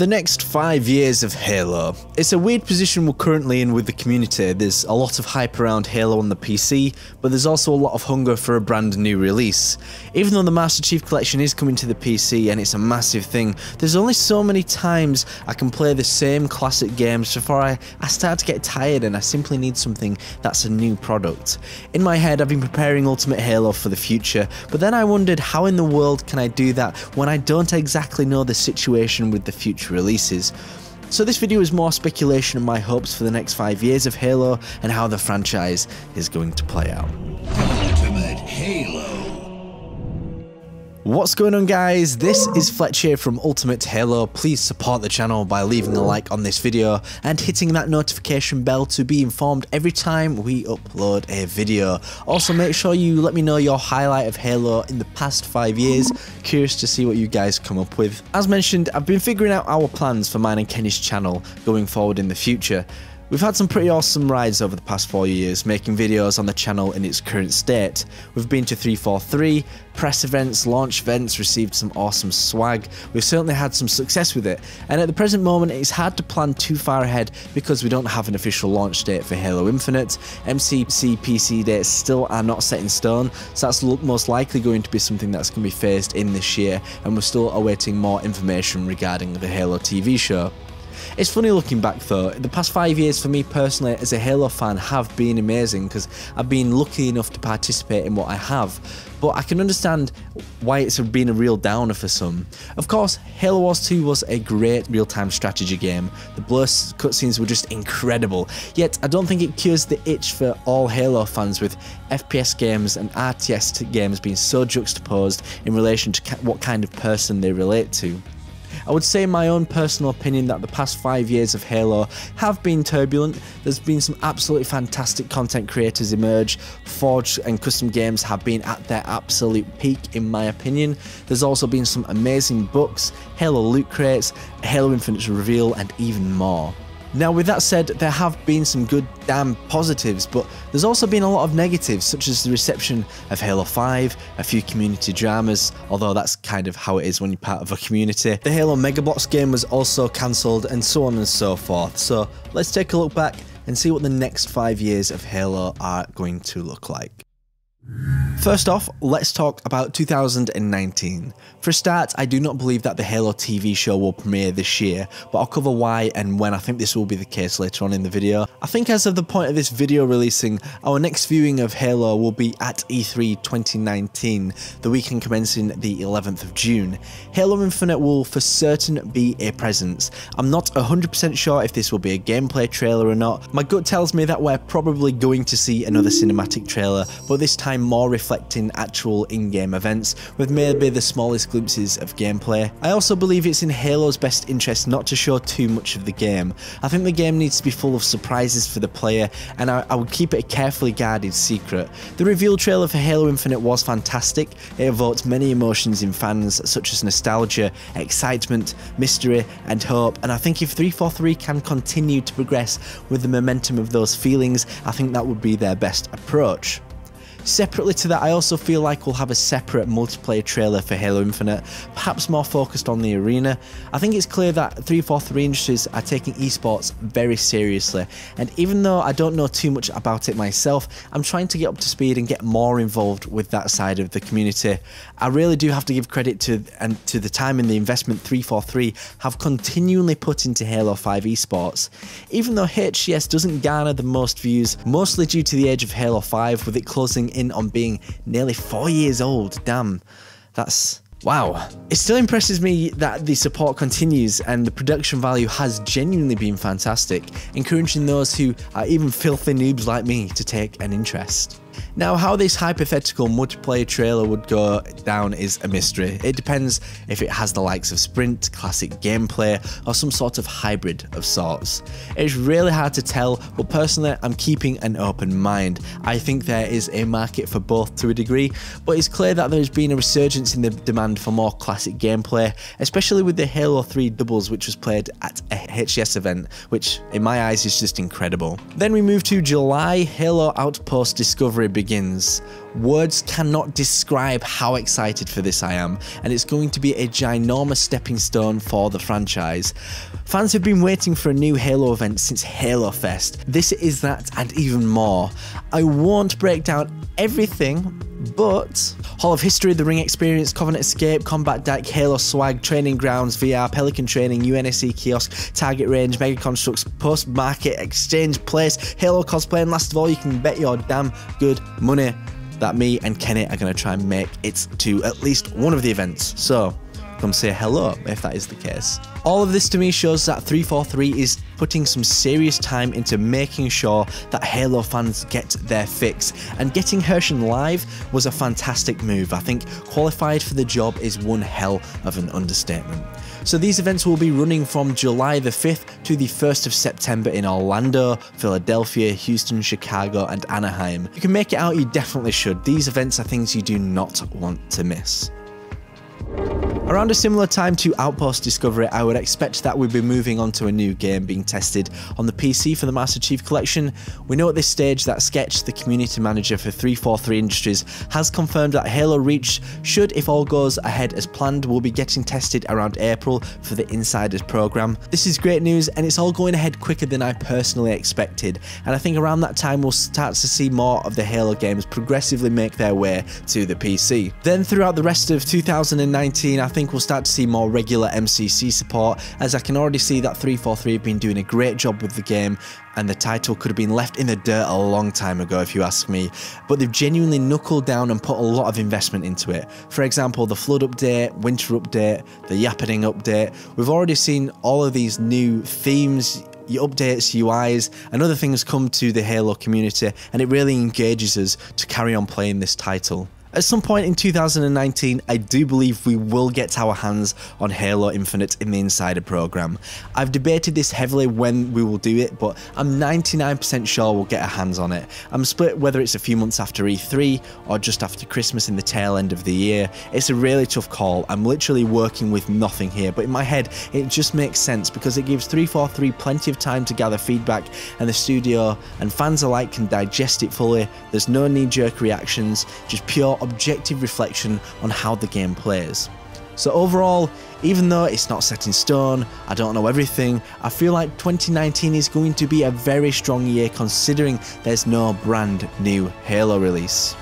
The next five years of Halo. It's a weird position we're currently in with the community. There's a lot of hype around Halo on the PC, but there's also a lot of hunger for a brand new release. Even though the Master Chief Collection is coming to the PC and it's a massive thing, there's only so many times I can play the same classic games before I, I start to get tired and I simply need something that's a new product. In my head, I've been preparing Ultimate Halo for the future, but then I wondered how in the world can I do that when I don't exactly know the situation with the future releases. So this video is more speculation and my hopes for the next 5 years of Halo and how the franchise is going to play out. What's going on guys, this is Fletch here from Ultimate Halo, please support the channel by leaving a like on this video and hitting that notification bell to be informed every time we upload a video. Also make sure you let me know your highlight of Halo in the past 5 years, curious to see what you guys come up with. As mentioned, I've been figuring out our plans for mine and Kenny's channel going forward in the future. We've had some pretty awesome rides over the past 4 years, making videos on the channel in its current state. We've been to 343, press events, launch events, received some awesome swag. We've certainly had some success with it, and at the present moment it's hard to plan too far ahead because we don't have an official launch date for Halo Infinite. MCC PC dates still are not set in stone, so that's most likely going to be something that's going to be phased in this year, and we're still awaiting more information regarding the Halo TV show. It's funny looking back though, the past five years for me personally as a Halo fan have been amazing because I've been lucky enough to participate in what I have, but I can understand why it's been a real downer for some. Of course, Halo Wars 2 was a great real-time strategy game, the blur cutscenes were just incredible, yet I don't think it cures the itch for all Halo fans with FPS games and RTS games being so juxtaposed in relation to what kind of person they relate to. I would say in my own personal opinion that the past five years of Halo have been turbulent. There's been some absolutely fantastic content creators emerge. Forge and custom games have been at their absolute peak in my opinion. There's also been some amazing books, Halo loot crates, Halo Infinite's reveal and even more. Now, with that said, there have been some good damn positives, but there's also been a lot of negatives, such as the reception of Halo 5, a few community dramas, although that's kind of how it is when you're part of a community. The Halo Megabox game was also cancelled, and so on and so forth. So let's take a look back and see what the next five years of Halo are going to look like. First off, let's talk about 2019. For a start, I do not believe that the Halo TV show will premiere this year, but I'll cover why and when I think this will be the case later on in the video. I think as of the point of this video releasing, our next viewing of Halo will be at E3 2019, the weekend commencing the 11th of June. Halo Infinite will for certain be a presence. I'm not 100% sure if this will be a gameplay trailer or not. My gut tells me that we're probably going to see another cinematic trailer, but this time more reflecting actual in-game events, with maybe the smallest glimpses of gameplay. I also believe it's in Halo's best interest not to show too much of the game. I think the game needs to be full of surprises for the player, and I, I would keep it a carefully guarded secret. The reveal trailer for Halo Infinite was fantastic, it evoked many emotions in fans such as nostalgia, excitement, mystery and hope, and I think if 343 can continue to progress with the momentum of those feelings, I think that would be their best approach. Separately to that, I also feel like we'll have a separate multiplayer trailer for Halo Infinite, perhaps more focused on the arena. I think it's clear that 343 Industries are taking esports very seriously, and even though I don't know too much about it myself, I'm trying to get up to speed and get more involved with that side of the community. I really do have to give credit to and to the time and the investment 343 have continually put into Halo 5 esports. Even though HCS doesn't garner the most views, mostly due to the age of Halo 5 with it closing in on being nearly four years old. Damn, that's Wow. It still impresses me that the support continues and the production value has genuinely been fantastic, encouraging those who are even filthy noobs like me to take an interest. Now, how this hypothetical multiplayer trailer would go down is a mystery. It depends if it has the likes of sprint, classic gameplay, or some sort of hybrid of sorts. It's really hard to tell, but personally, I'm keeping an open mind. I think there is a market for both to a degree, but it's clear that there's been a resurgence in the demand for more classic gameplay, especially with the Halo 3 doubles, which was played at a HCS event, which in my eyes is just incredible. Then we move to July, Halo Outpost Discovery begins. Words cannot describe how excited for this I am, and it's going to be a ginormous stepping stone for the franchise. Fans have been waiting for a new Halo event since Halo Fest. This is that and even more. I won't break down everything, but Hall of History, The Ring Experience, Covenant Escape, Combat Deck, Halo Swag, Training Grounds, VR, Pelican Training, UNSC Kiosk, Target Range, Mega Construx, Post Market, Exchange Place, Halo Cosplay, and last of all, you can bet your damn good money that me and Kenny are going to try and make it to at least one of the events. So, come say hello if that is the case. All of this to me shows that 343 is putting some serious time into making sure that Halo fans get their fix, and getting Herschend Live was a fantastic move. I think qualified for the job is one hell of an understatement. So these events will be running from July the 5th to the 1st of September in Orlando, Philadelphia, Houston, Chicago, and Anaheim. You can make it out, you definitely should. These events are things you do not want to miss. Around a similar time to Outpost Discovery, I would expect that we'd be moving on to a new game being tested on the PC for the Master Chief Collection. We know at this stage that Sketch, the community manager for 343 Industries, has confirmed that Halo Reach should, if all goes ahead as planned, will be getting tested around April for the Insiders program. This is great news and it's all going ahead quicker than I personally expected, and I think around that time we'll start to see more of the Halo games progressively make their way to the PC. Then throughout the rest of 2019, I think think we'll start to see more regular MCC support, as I can already see that 343 have been doing a great job with the game, and the title could have been left in the dirt a long time ago if you ask me, but they've genuinely knuckled down and put a lot of investment into it. For example, the Flood update, Winter update, the Yappening update, we've already seen all of these new themes, updates, UIs, and other things come to the Halo community, and it really engages us to carry on playing this title. At some point in 2019, I do believe we will get our hands on Halo Infinite in the Insider program. I've debated this heavily when we will do it, but I'm 99% sure we'll get our hands on it. I'm split whether it's a few months after E3 or just after Christmas in the tail end of the year. It's a really tough call. I'm literally working with nothing here, but in my head, it just makes sense because it gives 343 plenty of time to gather feedback and the studio and fans alike can digest it fully. There's no knee-jerk reactions, just pure objective reflection on how the game plays. So overall, even though it's not set in stone, I don't know everything, I feel like 2019 is going to be a very strong year considering there's no brand new Halo release.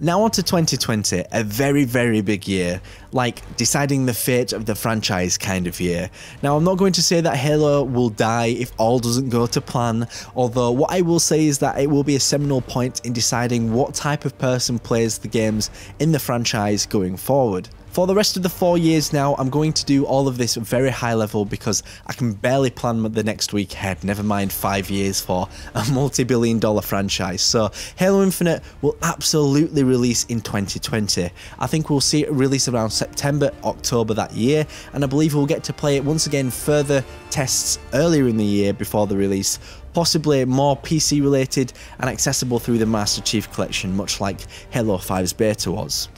Now on to 2020, a very, very big year, like deciding the fate of the franchise kind of year. Now, I'm not going to say that Halo will die if all doesn't go to plan, although what I will say is that it will be a seminal point in deciding what type of person plays the games in the franchise going forward. For the rest of the four years now, I'm going to do all of this very high level because I can barely plan the next week ahead, never mind five years for a multi-billion dollar franchise. So Halo Infinite will absolutely release in 2020. I think we'll see it release around September, October that year, and I believe we'll get to play it once again further tests earlier in the year before the release, possibly more PC related and accessible through the Master Chief Collection, much like Halo 5's beta was.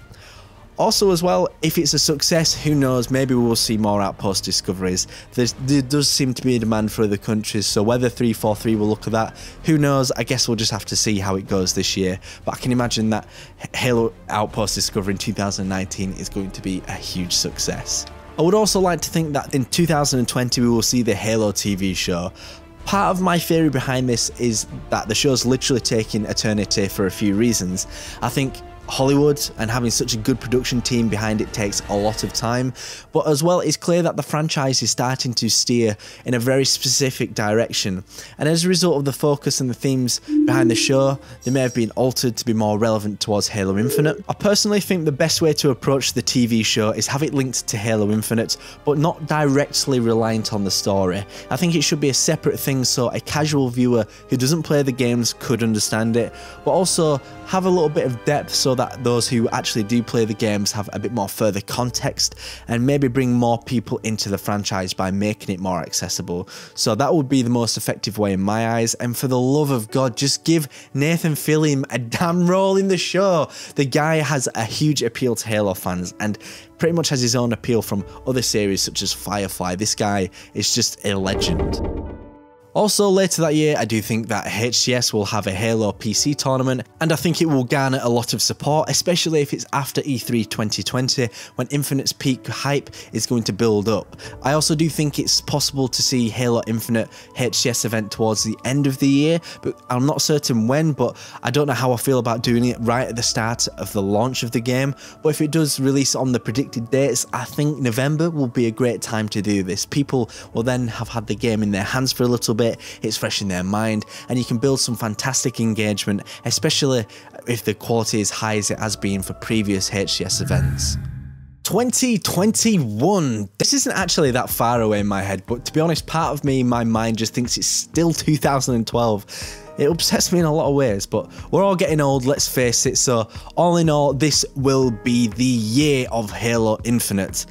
Also, as well, if it's a success, who knows, maybe we will see more outpost discoveries. There's, there does seem to be a demand for other countries, so whether 343 will look at that, who knows, I guess we'll just have to see how it goes this year. But I can imagine that Halo Outpost Discovery in 2019 is going to be a huge success. I would also like to think that in 2020 we will see the Halo TV show. Part of my theory behind this is that the show's literally taking eternity for a few reasons. I think Hollywood and having such a good production team behind it takes a lot of time, but as well, it's clear that the franchise is starting to steer in a very specific direction. And as a result of the focus and the themes behind the show, they may have been altered to be more relevant towards Halo Infinite. I personally think the best way to approach the TV show is have it linked to Halo Infinite, but not directly reliant on the story. I think it should be a separate thing so a casual viewer who doesn't play the games could understand it, but also have a little bit of depth so that those who actually do play the games have a bit more further context and maybe bring more people into the franchise by making it more accessible. So that would be the most effective way in my eyes. And for the love of God, just give Nathan Fillion a damn role in the show. The guy has a huge appeal to Halo fans and pretty much has his own appeal from other series such as Firefly. This guy is just a legend. Also, later that year, I do think that HCS will have a Halo PC tournament, and I think it will garner a lot of support, especially if it's after E3 2020, when Infinite's peak hype is going to build up. I also do think it's possible to see Halo Infinite HCS event towards the end of the year, but I'm not certain when, but I don't know how I feel about doing it right at the start of the launch of the game. But if it does release on the predicted dates, I think November will be a great time to do this. People will then have had the game in their hands for a little bit, it's fresh in their mind, and you can build some fantastic engagement, especially if the quality is high as it has been for previous HCS events. 2021. This isn't actually that far away in my head, but to be honest, part of me, my mind just thinks it's still 2012. It upsets me in a lot of ways, but we're all getting old, let's face it. So, all in all, this will be the year of Halo Infinite.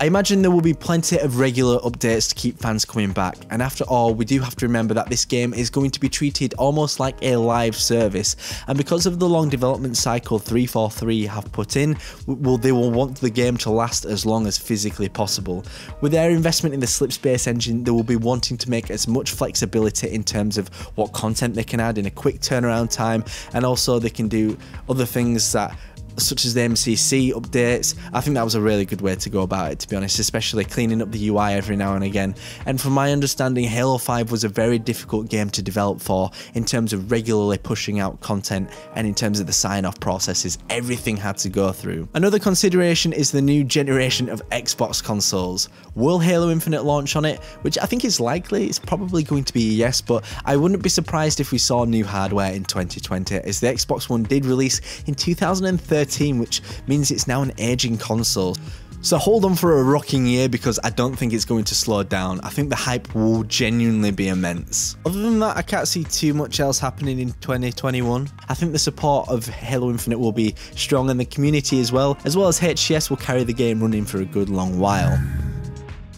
I imagine there will be plenty of regular updates to keep fans coming back, and after all, we do have to remember that this game is going to be treated almost like a live service, and because of the long development cycle 343 have put in, will they will want the game to last as long as physically possible. With their investment in the Slipspace engine, they will be wanting to make as much flexibility in terms of what content they can add in a quick turnaround time, and also they can do other things that such as the MCC updates. I think that was a really good way to go about it, to be honest, especially cleaning up the UI every now and again. And from my understanding, Halo 5 was a very difficult game to develop for in terms of regularly pushing out content and in terms of the sign off processes, everything had to go through. Another consideration is the new generation of Xbox consoles. Will Halo Infinite launch on it? Which I think is likely, it's probably going to be a yes, but I wouldn't be surprised if we saw new hardware in 2020, as the Xbox One did release in 2013 which means it's now an aging console. So hold on for a rocking year because I don't think it's going to slow down. I think the hype will genuinely be immense. Other than that, I can't see too much else happening in 2021. I think the support of Halo Infinite will be strong and the community as well, as well as HCS will carry the game running for a good long while.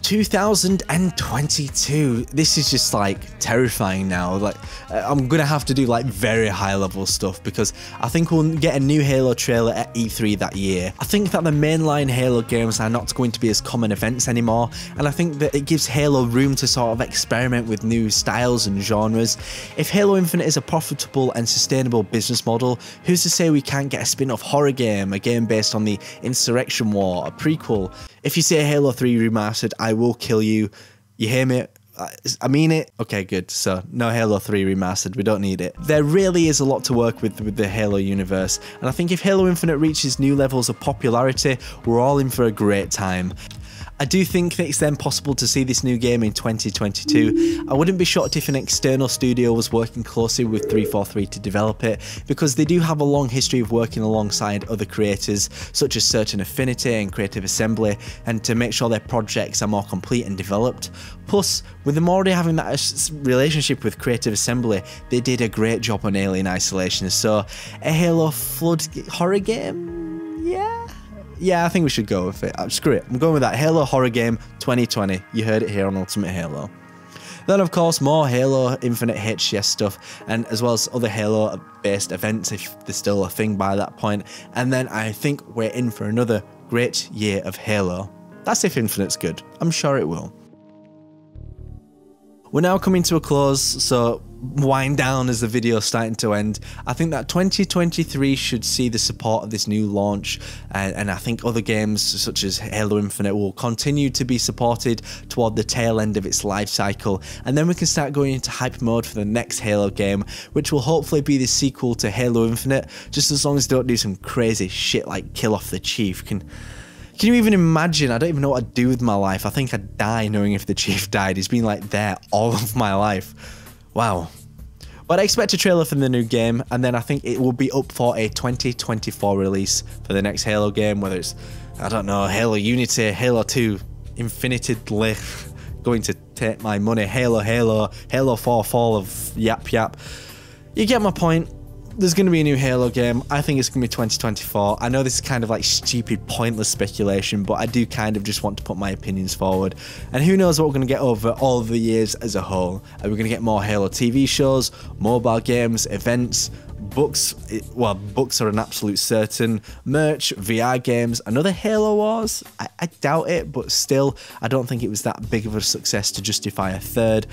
2022. This is just like terrifying now. Like, uh, I'm gonna have to do like very high level stuff because I think we'll get a new Halo trailer at E3 that year. I think that the mainline Halo games are not going to be as common events anymore, and I think that it gives Halo room to sort of experiment with new styles and genres. If Halo Infinite is a profitable and sustainable business model, who's to say we can't get a spin off horror game, a game based on the Insurrection War, a prequel? If you say Halo 3 remastered, I will kill you. You hear me? Uh, I mean it. Okay, good. So no Halo 3 remastered. We don't need it. There really is a lot to work with with the Halo universe, and I think if Halo Infinite reaches new levels of popularity, we're all in for a great time. I do think that it's then possible to see this new game in 2022. I wouldn't be shocked if an external studio was working closely with 343 to develop it, because they do have a long history of working alongside other creators, such as Certain Affinity and Creative Assembly, and to make sure their projects are more complete and developed. Plus, with them already having that relationship with Creative Assembly, they did a great job on Alien Isolation, so a Halo Flood horror game? Yeah? Yeah, I think we should go with it. Uh, screw it. I'm going with that. Halo Horror Game 2020. You heard it here on Ultimate Halo. Then, of course, more Halo Infinite HCS stuff, and as well as other Halo based events if there's still a thing by that point. And then I think we're in for another great year of Halo. That's if Infinite's good. I'm sure it will. We're now coming to a close, so wind down as the video is starting to end. I think that 2023 should see the support of this new launch, and, and, I think other games such as Halo Infinite will continue to be supported toward the tail end of its life cycle, and then we can start going into hype mode for the next Halo game, which will hopefully be the sequel to Halo Infinite, just as long as they don't do some crazy shit like kill off the Chief. Can can you even imagine? I don't even know what I'd do with my life. I think I'd die knowing if the Chief died. He's been like there all of my life. Wow. But I expect a trailer for the new game, and then I think it will be up for a 2024 release for the next Halo game, whether it's, I don't know, Halo Unity, Halo 2, Infinity going to take my money, Halo, Halo, Halo 4 Fall of Yap Yap. You get my point. There's going to be a new Halo game. I think it's going to be 2024. I know this is kind of like stupid, pointless speculation, but I do kind of just want to put my opinions forward. And who knows what we're going to get over all the years as a whole. Are we going to get more Halo TV shows, mobile games, events, books? Well, books are an absolute certain. Merch, VR games, another Halo Wars? I, I doubt it, but still, I don't think it was that big of a success to justify a third.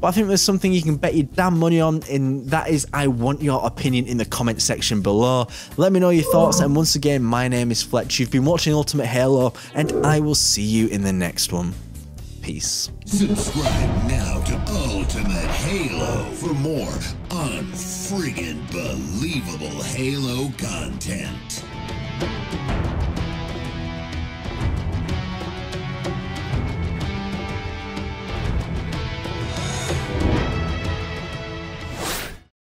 But I think there's something you can bet your damn money on, and that is I want your opinion in the comment section below. Let me know your thoughts, and once again, my name is Fletch. You've been watching Ultimate Halo, and I will see you in the next one. Peace. Subscribe now to Ultimate Halo for more unfriggin' believable Halo content.